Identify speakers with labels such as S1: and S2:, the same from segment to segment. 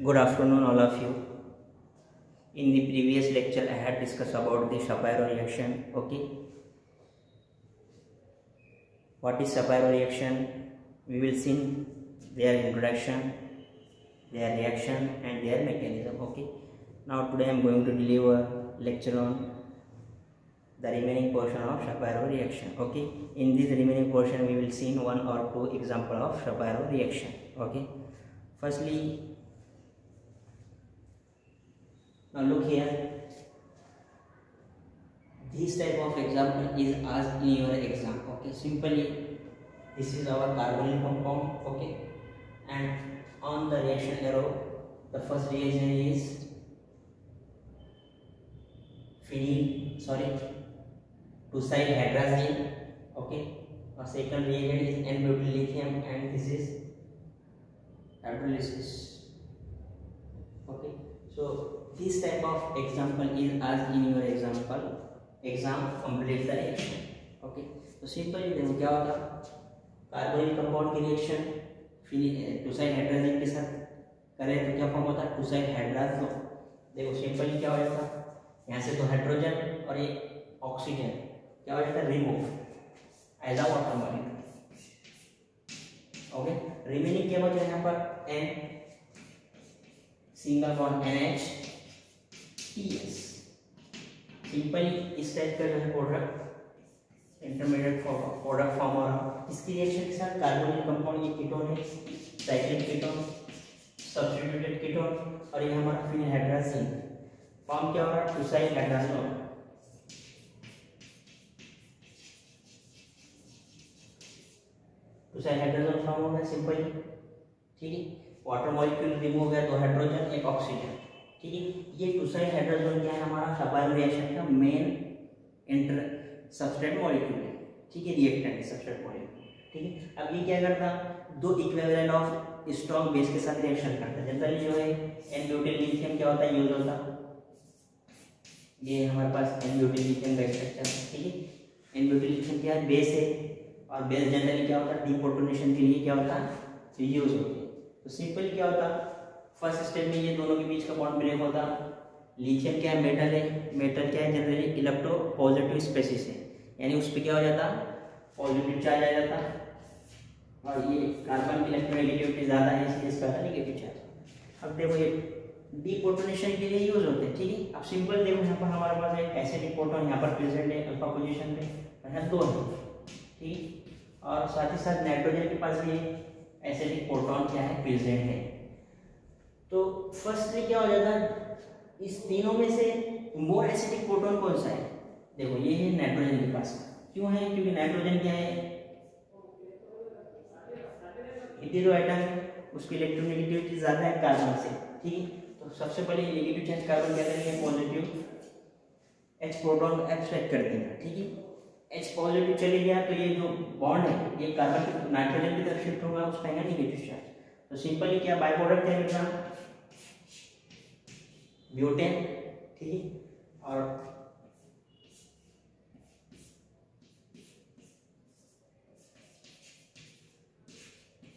S1: Good afternoon, all of you. In the previous lecture, I had discussed about the Shapiro reaction. Okay. What is Shapiro reaction? We will see their introduction, their reaction, and their mechanism. Okay. Now today I am going to deliver lecture on the remaining portion of Shapiro reaction. Okay. In this remaining portion, we will see one or two example of Shapiro reaction. Okay. Firstly, now look here. This type of example is asked in your exam. Okay. Simply, this is our carbonyl compound. Okay. And on the reaction arrow, the first reaction is phenyl. Sorry to side hydrazine okay a second reagent is n-butyl lithium and this is hydrolysis okay so this type of example is as in your example. Exam complete the reaction. Okay? तो simply देखो क्या होगा carbonyl compound की reaction tosyl hydrogen के साथ करें तो क्या फॉर्म होता है टूसाइड हाइड्राजो देखो सिंपली क्या हो जाता? यहाँ से तो हाइड्रोजन और ये ऑक्सीजन क्या हो जाता? है remove as a water okay remaining क्या बचा यहाँ पर? N single bond N H T S simply इस टाइप का जो है प्रोडक्ट इंटरमीडिएट प्रोडक्ट फॉर्म हो रहा इसकी रिएक्शन के साथ कार्बोनिल कंपाउंड ये कीटोन है साइक्लिक कीटोन सब्स्टिट्यूटेड कीटोन और ये हमारा फिनिल हाइड्राजीन फॉर्म क्या हो रहा है? हाइड्राजोन तो शायद हाइड्रोजन फॉर्म हो गया सिंपली ठीक है? वाटर मॉलिक्यूल रिमूव हो गया तो हाइड्रोजन एक ऑक्सीजन ठीक है? ये टूसाइड हाइड्रोजन क्या है हमारा सबाइल रिएक्शन का मेन इंटर सबस्ट्रेट मॉलिक्यूल है। ठीक है? रिएक्टेंट है सबस्ट्रेट मॉलिक्यूल ठीक है? अब ये क्या करता? दो इक्विवेलेंट ऑफ़ स्ट्रॉन्ग बेस के साथ रिएक्शन करता। है जनरली जो है एन ब्यूटिल लिथियम क्या होता है? यूज़ होता। ये हमारे पास एन ब्यूटिल लिथियम का स्ट्रक्चर ठीक है? एन ब्यूटिल लिथियम क्या है? बेस है। और बेस जनरली क्या होता है? डीपोटोनेशन के लिए क्या होता है? यूज़ होती है। तो सिंपल क्या होता? फ़र्स्ट स्टेप में ये दोनों के बीच का बॉन्ड ब्रेक होता। लिथियम क्या है? मेटल है। मेटल क्या है? जनरली इलेक्ट्रो पॉजिटिव स्पेसिस है। यानी उस पर क्या हो जाता? पॉजिटिव चार्ज आ जाता। और ये कार्बन की इलेक्ट्रोनेगेटिविटी ज़्यादा है, इसलिए इसका नेगेटिव चार्ज अब देखो ये डीपोटोनेशन के लिए यूज़ होते हैं, ठीक है? अब सिंपल देखो, यहाँ पर हमारे पास एक एसिडिक प्रोटॉन यहाँ पर प्रेजेंट है अल्फ़ा पोजीशन पे यहाँ दो है, ठीक और साथ ही साथ नाइट्रोजन के पास भी एसिडिक प्रोटॉन क्या है? प्रेजेंट है। तो फर्स्टली क्या हो जाता है? इस तीनों में से मोर एसिडिक प्रोटोन कौन सा है? देखो, ये है नाइट्रोजन के पास। क्यों है? क्योंकि नाइट्रोजन क्या है? हेटेरो एटम उसकी इलेक्ट्रोनेगेटिविटी ज़्यादा है कार्बन से, ठीक है? तो सबसे पहले नेगेटिव चार्ज कार्बन क्या करेंगे? पॉजिटिव एच प्रोटॉन एक्सपेक्ट करते हैं ठीक है? एच पॉजिटिव चले गया तो ये जो बॉन्ड है, ये कार्बन नाइट्रोजन की तरफ़ शिफ्ट होगा, उस पाएँगे नेगेटिव चार्ज तो सिंपली क्या बाय प्रोडक्ट मिल रहा ब्यूटेन ठीक है? और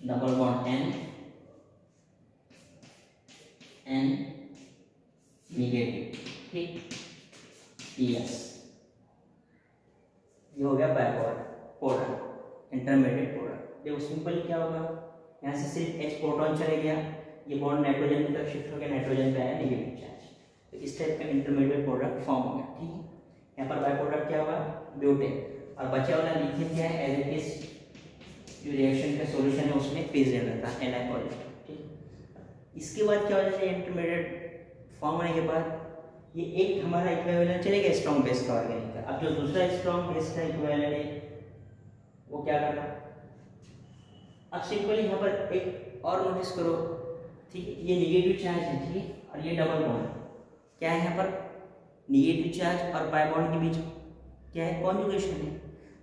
S1: double bond N N negative ठीक? यस ये हो गया बैकवर्ड प्रोडक्ट इंटरमीडिएट प्रोडक्ट देखो सिंपली क्या होगा? यहाँ से सिर्फ़ एच प्रोटॉन चले गया। ये बॉन्ड नाइट्रोजन की तरफ़ शिफ्ट हो गया नाइट्रोजन पे आया नेगेटिव चार्ज तो इस टाइप का इंटरमीडिएट प्रोडक्ट फॉर्म हो गया, ठीक है? यहाँ पर बाय प्रोडक्ट क्या होगा? ब्यूटेन और बचा वाला लिथियम क्या है? एज इट इज़ जो रिएक्शन का सॉल्यूशन है, उसमें प्रेजेंट रहता है एन ठीक इसके बाद क्या हो जाता है? इंटरमीडिएट फॉर्म होने के बाद ये एक हमारा इक्विवेलेंट चलेगा स्ट्रॉन्ग बेस का ऑर्गेनिक का। अब जो दूसरा स्ट्रॉन्ग बेस का इक्विवेलेंट है, वो क्या करना? अब सिंपली यहाँ पर एक और नोटिस करो। ठीक है, ये निगेटिव चार्ज है, ठीक है, और ये डबल बॉन्ड क्या है यहाँ पर? निगेटिव चार्ज और पाई बॉन्ड के बीच क्या है? कॉन्जुगेशन है।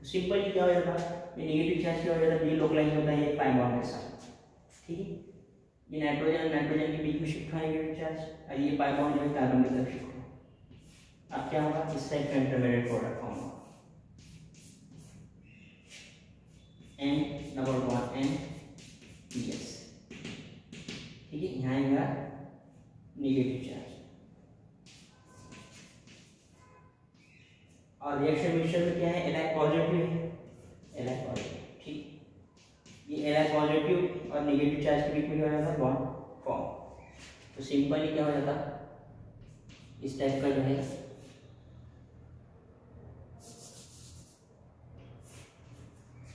S1: सिंपली क्या हो है ये निगेटिव चार्ज क्या हो जाता है लोकलाइज होता है, ये पाई बॉन्ड के साथ। ठीक है? ये नाइट्रोजन नाइट्रोजन के बीच में शिफ्ट होगा नेगेटिव चार्ज और ये पाई बॉन्ड जो है कार्बन की तरफ़ शिफ्ट होगा। अब क्या होगा? इस टाइप का इंटरमीडिएट प्रोडक्ट फॉर्म होगा। N double bond N P S ठीक है, यहाँ आएगा निगेटिव चार्ज और रिएक्शन मिक्सचर में क्या है? एल आई पॉजिटिव है। एल आई पॉजिटिव ठीक। ये एल आई पॉजिटिव और निगेटिव चार्ज के बीच में क्या हो जाता है? बॉन्ड फॉर्म तो सिंपली क्या हो जाता? इस टाइप का जो है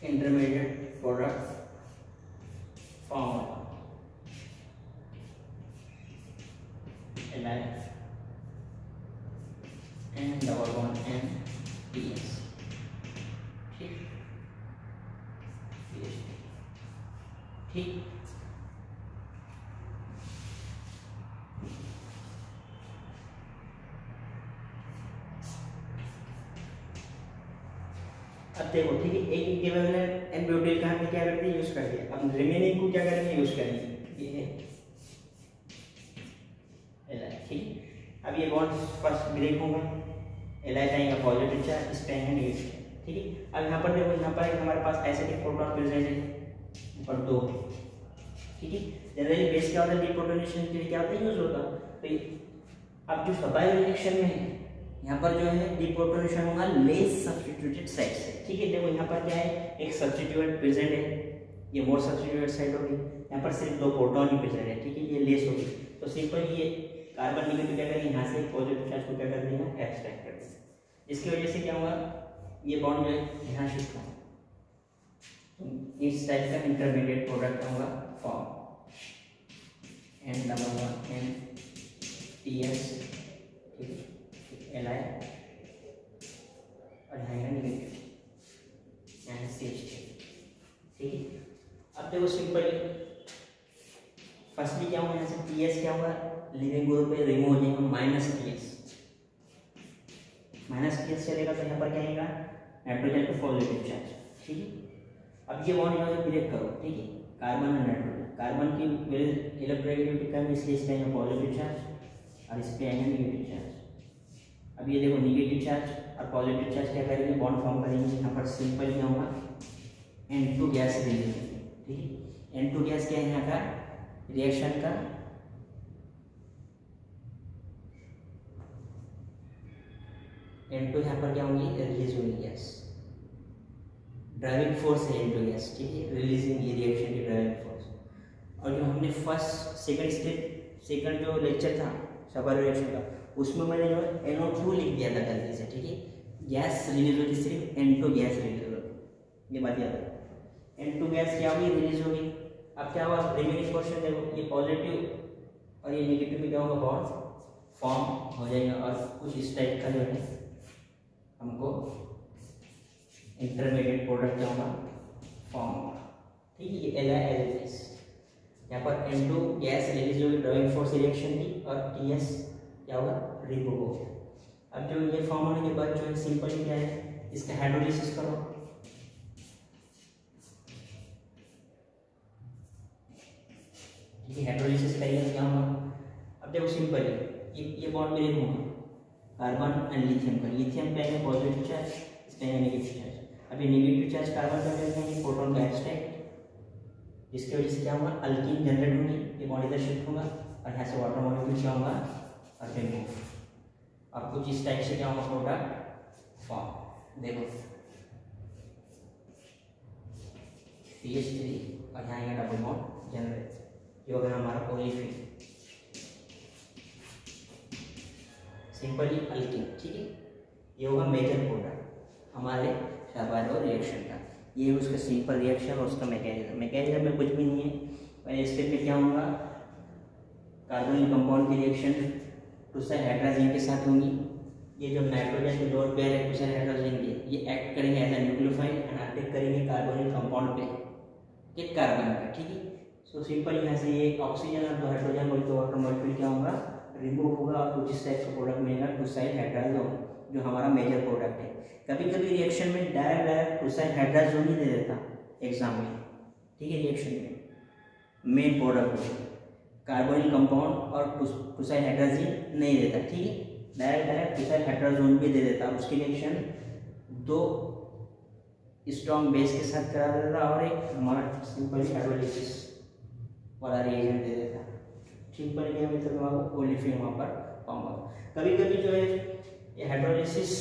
S1: intermediate products formed alliance and double bond. है इक्विवेलेंट एंड ब्यूटेल का हमने क्या कर दिया यूज़ कर दिया। अब रिमेनिंग को क्या करेंगे? यूज़ करेंगे। ये ठीक अब ये बॉन्ड फ़र्स्ट ब्रेक होगा। एल आई पॉजिटिव चार्ज इस पे आएँगे नेगेटिव ठीक है? अब यहाँ पर देखो, यहाँ पर हमारे पास एसिडिक प्रोटॉन प्रेजेंट है और दो। ठीक है? जनरली बेस क्या होता है? डीप्रोटोनेशन के लिए क्या होता है? यूज़ होता है। तो अब जो सबाइल रिएक्शन में है यहाँ पर जो है डिप्रोटोनेशन होगा लेस सब्सटीट्यूटेड साइड से। ठीक है, देखो यहाँ पर क्या है, एक सब्सटीट्यूट प्रेजेंट है, ये मोर सब्सटीट्यूटेड साइड होगी। यहाँ पर सिर्फ़ दो प्रोटॉन ही प्रेजेंट है, ठीक है, ये लेस होगी। तो सिंपल ये कार्बन निगेटिव क्या करेंगे, यहाँ से पॉजिटिव चार्ज को क्या कर देंगे एब्स्ट्रैक्ट कर देंगे। इसकी वजह से क्या हुआ ये बॉन्ड जो है, यहाँ शिफ्ट होगा। तो इस टाइप का इंटरमीडिएट प्रोडक्ट होगा form N double one N T S ठीक है। एल आई और यहाँ सी एच ठीक अब देखो सिंपल फर्स्टली क्या हुआ? यहाँ से टी एस क्या हुआ? लिविंग ग्रुप पे रिमूव हो जाएगा minus T S minus T S चलेगा तो यहाँ पर क्या आएगा? नाइट्रोजन पे पॉजिटिव चार्ज ठीक है? अब ये बॉन्ड जो है ब्रेक करो। ठीक है? कार्बन और नाइट्रोजन कार्बन की कम इसलिए इस पे आएगा पॉजिटिव चार्ज और इस पे आएगा नेगेटिव चार्ज अब ये देखो निगेटिव चार्ज और पॉजिटिव चार्ज क्या करेंगे? बॉन्ड फॉर्म करेंगे। यहाँ पर सिंपल क्या होगा? एन टू गैस रिलीज़ ठीक है? एन टू गैस क्या है यहाँ का? रिएक्शन का। एन टू यहाँ पर क्या होंगी? रिलीज़ होगी गैस ड्राइविंग फोर्स है एन टू गैस ठीक है? रिलीजिंग ये रिएक्शन की ड्राइविंग फोर्स और जो हमने फ़र्स्ट सेकंड स्टेप सेकंड जो लेक्चर था सबर रिएक्शन का उसमें मैंने जो है एनओ टू लिख दिया था गलती से, ठीक है? गैस रिलीज़ होती सिर्फ़ एन टू गैस रिलीज़ होती ये बात याद है एन टू गैस क्या होगी रिलीज़ होगी अब क्या हुआ? रिमेनिंग पोर्शन देखो, ये पॉजिटिव और ये नेगेटिव में क्या होगा? बॉन्ड फॉर्म हो जाएगा। और कुछ इस टाइप का जो है, हमको इंटरमीडिएट प्रोडक्ट क्या होगा? फॉर्म होगा। ठीक है, ये एल आई एल एस यहाँ पर एन टू गैस रिलीज़ होगी ड्राइविंग फोर्स रिएक्शन की। और टी एस क्या होगा? रिमूव हो गया अब जो ये फॉर्म होने के बाद जो है सिंपल क्या है, इसका हाइड्रोलिसिस करो। है हाइड्रोलिसिस करिए क्या होगा अब देखो सिंपल है। ये ये बॉन्ड मेरे होगा कार्बन एंड लिथियम का। लिथियम पे आएगा पॉजिटिव चार्ज इस पे नेगेटिव चार्ज अब ये नेगेटिव चार्ज कार्बन का क्या है प्रोटॉन का एब्स्ट्रैक्ट जिसकी वजह से क्या होगा अल्कीन जनरेट होंगे। ये बॉन्ड इधर शिफ्ट होगा और यहाँ से वाटर मॉलिक्यूल क्या होगा? और रिमूव अब कुछ इस टाइप से क्या होगा प्रोडक्ट फॉर्म देखो। सी थ्री और यहाँ आएगा डबल बॉन्ड जनरेट ये होगा हमारा ओलिफिन सिंपली अल्किन ठीक है? ये होगा मेजर प्रोडक्ट हमारे शाबादो रिएक्शन का। ये उसका सिंपल रिएक्शन और उसका मैकेनिज्म मैकेनिज्म में कुछ भी नहीं है। पहले स्टेप में क्या होगा? कार्बोनिल कंपाउंड की रिएक्शन टूसर हाइड्रोजन के साथ होंगी। ये जो नाइट्रोजन के डोर पेयर है टूसर हाइड्रोजन के, ये एक्ट करेंगे as a nucleophile and attack करेंगे कार्बोनिल कंपाउंड पे एक कार्बन का ठीक है? सो सिंपल यहाँ से ये ऑक्सीजन और हाइड्रोजन बोल तो वाटर मॉलिक्यूल क्या होगा? रिमूव होगा और कुछ इस टाइप का प्रोडक्ट मिलेगा टूसाइल हाइड्राजोन जो हमारा मेजर प्रोडक्ट है। कभी कभी रिएक्शन में डायरेक्ट डायरेक्ट टूसाइल हाइड्राजोन ही दे देता एग्ज़ाम में ठीक है रिएक्शन में। मेन प्रोडक्ट कार्बोनिल कंपाउंड और टूसाइल हाइड्राजीन नहीं देता, ठीक है? डायरेक्ट डायरेक्ट टूसाइल हाइड्राजोन भी दे देता, उसकी रिएक्शन दो स्ट्रॉन्ग बेस के साथ करा देता और एक हमारा सिंपल हाइड्रोलिसिस वाला रिएजेंट दे देता सिंपल क्या मतलब वहाँ ओलिफिन वहाँ पर फॉर्म कभी कभी जो है, ये हाइड्रोलिसिस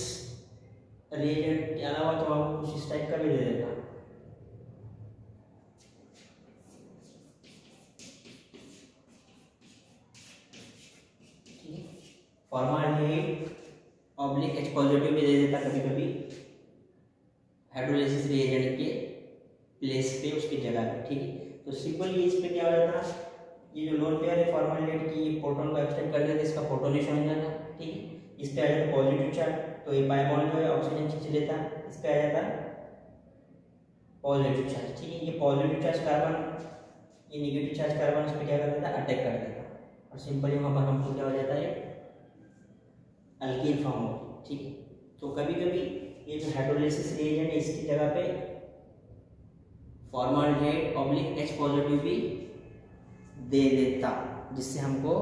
S1: रिएजेंट के अलावा तो आपको कुछ इस टाइप का भी दे देगा फॉर्माल्डिहाइड ऑब्लिक एच पॉजिटिव भी दे देता कभी कभी हाइड्रोलिसिस रिएजेंट के प्लेस पे, उसकी जगह पे, ठीक है? तो सिंपल ये इस पे क्या हो जाता ये जो लोन पेयर है फॉर्माल्डिहाइड की, ये प्रोटॉन को एक्सटेंड कर देता इसका प्रोटोनेशन हो जाता ठीक है? इस पे आ जाता पॉजिटिव चार्ज तो ये पाई बॉन्ड जो है ऑक्सीजन खींच लेता इस पे आ जाता पॉजिटिव चार्ज ठीक है? ये पॉजिटिव चार्ज कार्बन ये निगेटिव चार्ज कार्बन इस पे क्या कर देता अटैक कर देता और सिंपली वहाँ पर हमको क्या हो जाता है? अल्कीन फॉर्म होगी, ठीक है? तो कभी कभी ये जो हाइड्रोलिसिस रिएजेंट है, इसकी जगह पे फॉर्माल्डिहाइड ऑब्लिक एच पॉजिटिव भी दे देता, जिससे हमको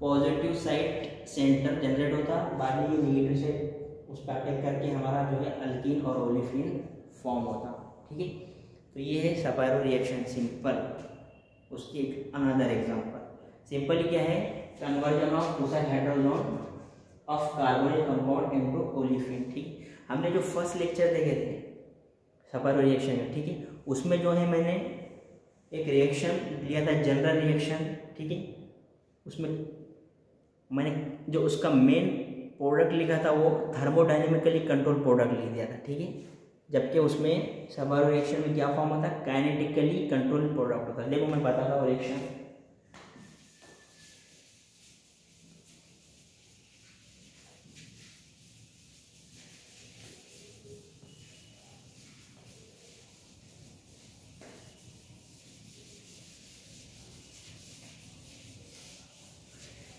S1: पॉजिटिव साइड सेंटर जनरेट होता। बाद में ये निगेटिव साइड उस पर अटैक करके हमारा जो है अल्कीन और ओलिफिन फॉर्म होता, ठीक है? तो ये है सपायरो रिएक्शन सिंपल उसकी एक अनदर एग्जांपल सिंपल क्या है? Conversion of tosyl hydrogen of carbonic compound into olefin ठीक? हमने जो फ़र्स्ट लेक्चर देखे थे सपारो रिएक्शन में, ठीक है? उसमें जो है मैंने एक रिएक्शन लिया था जनरल रिएक्शन ठीक है? उसमें मैंने जो उसका मेन प्रोडक्ट लिखा था, वो थर्मोडाइनमिकली कंट्रोल प्रोडक्ट लिख दिया था, ठीक है? जबकि उसमें सबारो रिएक्शन में क्या फॉर्म होता? है काइनेटिकली कंट्रोल प्रोडक्ट होता। है देखो मैं बताता हूँ रिएक्शन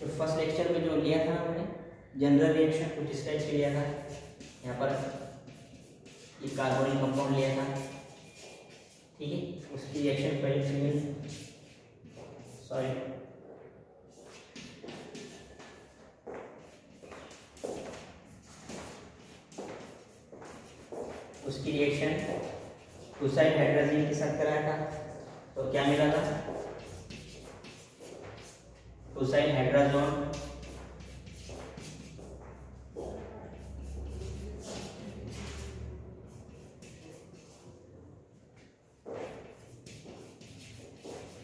S1: तो फ़र्स्ट लेक्चर में जो लिया हमने जनरल रिएक्शन कुछ से लिया था। यहाँ पर ये कार्बोनिक कंपाउंड लिया था। ठीक है? उसकी रिएक्शन सॉरी उसकी रिएक्शन टूसाइड हाइड्रोजन के साथ कराया था। तो क्या मिला था? टूसाइड हाइड्रोजन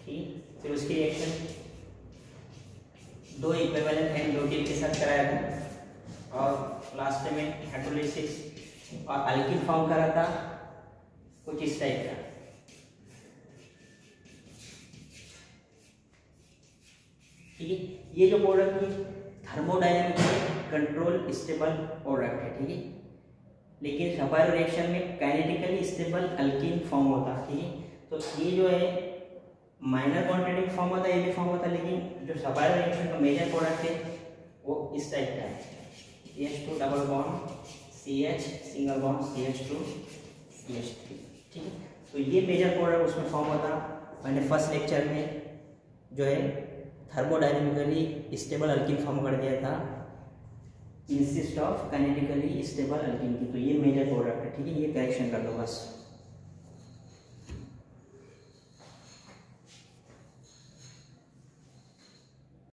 S1: ठीक फिर उसकी रिएक्शन दो इक्विवेलेंट एंडोटिल के साथ कराया था और लास्ट में हाइड्रोलिसिस और अल्किल फॉर्म करा था कुछ इस टाइप का ठीक है? ये जो प्रोडक्ट है थर्मोडायनेमिक कंट्रोल स्टेबल प्रोडक्ट है, ठीक है? लेकिन सफायर रिएक्शन में काइनेटिकली स्टेबल अल्किन फॉर्म होता है ठीक है? तो ये जो है माइनर क्वांटिटी फॉर्म होता है ये भी फॉर्म होता है लेकिन जो सफायर रिएक्शन का मेजर प्रोडक्ट है, वो इस टाइप का है। H two double bond C H single bond C H two C H three ठीक? है तो ये मेजर प्रोडक्ट उसमें फॉर्म होता मैंने फ़र्स्ट लेक्चर में जो है थर्मोडाइनमिकली स्टेबल अल्किन फॉर्म कर दिया था। Instead of kinetically stable alkene की। तो ये मेजर प्रोडक्ट है, ठीक है? ये करेक्शन कर दो बस।